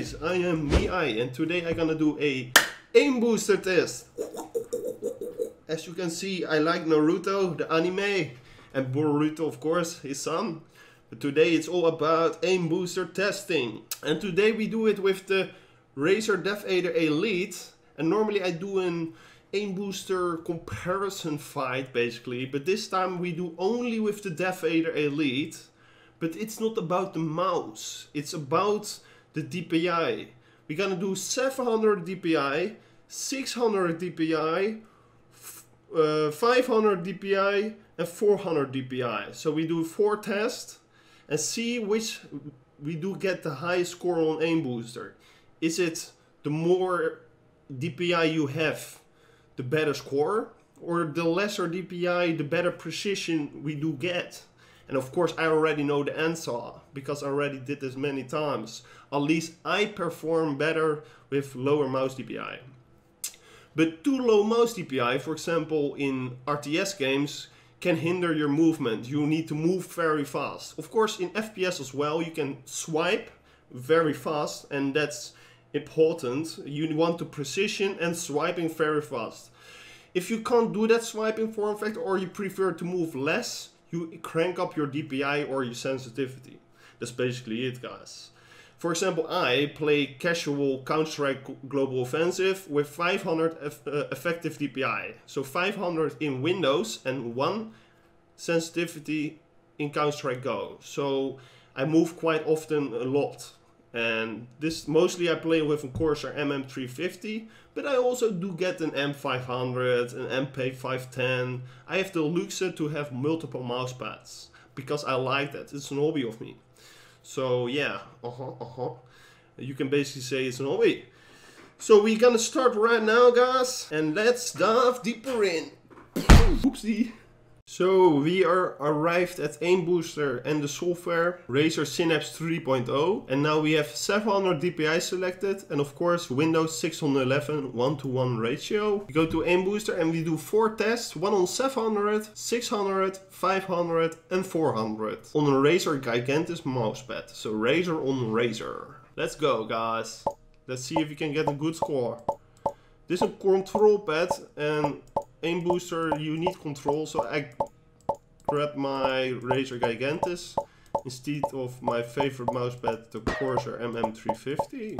guys, I am Mii and today I'm gonna do a aim booster test. As you can see, I like Naruto, the anime, and Boruto of course, his son. But today it's all about aim booster testing. And today we do it with the Razer Death Adder Elite. And normally I do an aim booster comparison fight basically, but this time we do only with the Death Adder Elite. But it's not about the mouse, it's about the DPI. We're gonna do 700 DPI, 600 DPI, uh, 500 DPI and 400 DPI. So we do four tests and see which we do get the highest score on aim booster. Is it the more DPI you have, the better score? Or the lesser DPI, the better precision we do get? And of course I already know the answer because I already did this many times. At least I perform better with lower mouse DPI. But too low mouse DPI, for example in RTS games, can hinder your movement. You need to move very fast. Of course in FPS as well you can swipe very fast and that's important. You want to precision and swiping very fast. If you can't do that swiping form factor or you prefer to move less, you crank up your DPI or your sensitivity. That's basically it, guys. For example, I play casual Counter-Strike Global Offensive with 500 uh, effective DPI. So 500 in Windows and 1 sensitivity in Counter-Strike Go. So I move quite often a lot. And this mostly I play with a Corsair MM350, but I also do get an M500, an MP510. I have the luxe to have multiple mouse pads because I like that. It's an hobby of me. So yeah, uh-huh, uh-huh. You can basically say it's an hobby. So we're gonna start right now, guys, and let's dive deeper in. Oopsie. So we are arrived at Aim Booster and the software Razer Synapse 3.0 and now we have 700 DPI selected and of course Windows 611 1 to 1 ratio. We go to Aim Booster and we do 4 tests, one on 700, 600, 500 and 400 on a Razer Gigantus mousepad. So Razer on Razer. Let's go guys. Let's see if we can get a good score. This is a control pad and aim booster you need control. So I grab my Razer Gigantus instead of my favorite mousepad the Corsair MM350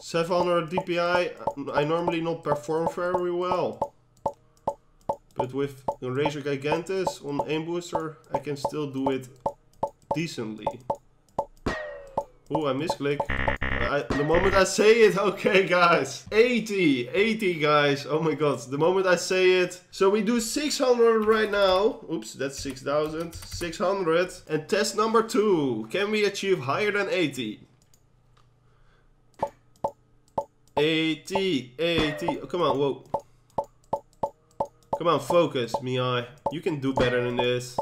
700 DPI I normally not perform very well. But with the Razer Gigantus on aim booster I can still do it decently. Oh I misclick I, the moment I say it, okay guys, 80, 80 guys, oh my god, the moment I say it. So we do 600 right now, oops, that's 6,000, 600. And test number two, can we achieve higher than 80? 80, 80, oh, come on, whoa. Come on, focus, Mii. You can do better than this.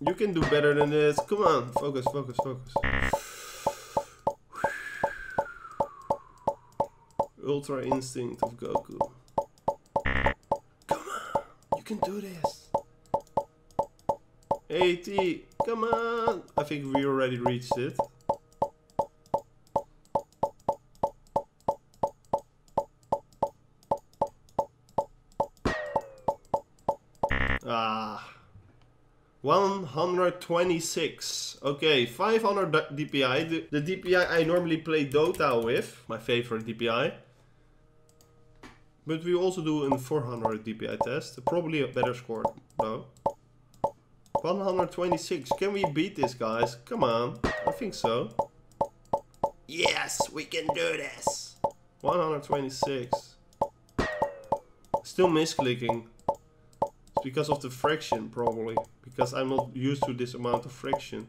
You can do better than this. Come on. Focus, focus, focus. Ultra instinct of Goku. Come on. You can do this. 80. Come on. I think we already reached it. 126. Okay, 500 DPI. The, the, DPI I normally play Dota with, my favorite DPI. But we also do a 400 DPI test. Probably a better score though. 126. Can we beat this, guys? Come on. I think so. Yes, we can do this. 126. Still misclicking because of the friction probably because I'm not used to this amount of friction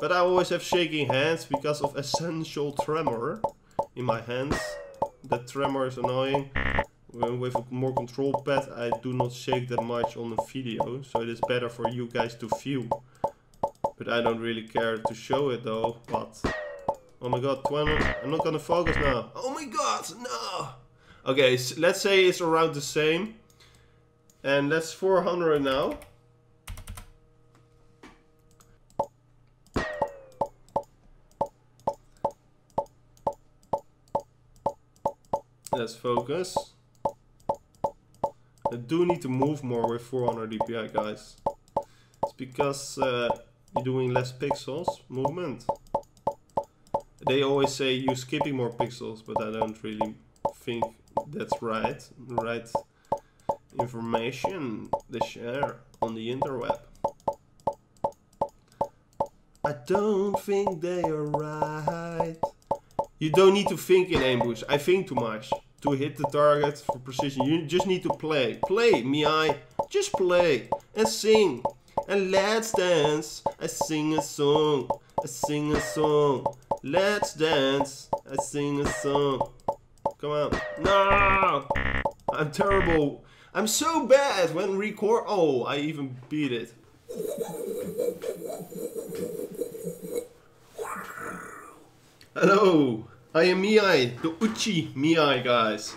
but I always have shaking hands because of essential tremor in my hands that tremor is annoying with a more control pad I do not shake that much on the video so it is better for you guys to feel but I don't really care to show it though but Oh my god, 20. I'm not gonna focus now. Oh my god, no. Okay, so let's say it's around the same. And that's 400 now. Let's focus. I do need to move more with 400 dpi guys. It's because uh, you're doing less pixels movement. They always say you're skipping more pixels, but I don't really think that's right. Right information they share on the interweb. I don't think they are right. You don't need to think in aim booster. I think too much to hit the target for precision. You just need to play. Play, Miai. Just play and sing. And let's dance. I sing a song. I sing a song. Let's dance. I sing a song. Come on. No! I'm terrible. I'm so bad when record. Oh, I even beat it. Hello, I am Miai, the Uchi Miai, guys.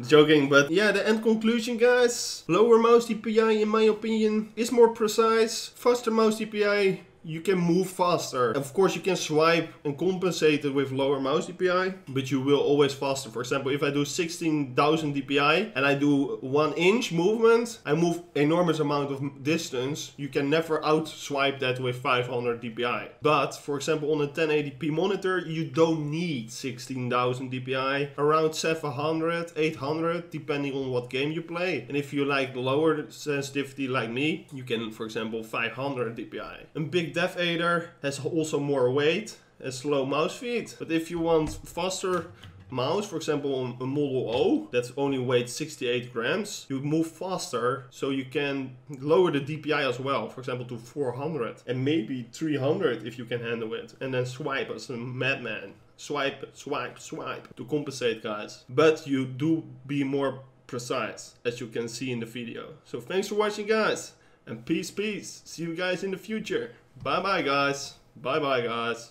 Joking, but yeah, the end conclusion, guys. Lower mouse DPI, in my opinion, is more precise. Faster mouse DPI you can move faster. Of course, you can swipe and compensate it with lower mouse DPI, but you will always faster. For example, if I do 16,000 DPI and I do one inch movement, I move enormous amount of distance. You can never out swipe that with 500 DPI. But for example, on a 1080p monitor, you don't need 16,000 DPI, around 700, 800, depending on what game you play. And if you like lower sensitivity like me, you can, for example, 500 DPI. And big Death Adder has also more weight and slow mouse speed. But if you want faster mouse, for example a Model O that only weighs 68 grams, you move faster so you can lower the DPI as well, for example to 400 and maybe 300 if you can handle it. And then swipe as a madman. Swipe, swipe, swipe to compensate guys. But you do be more precise as you can see in the video. So thanks for watching guys and peace peace. See you guys in the future. Bye bye guys. Bye bye guys.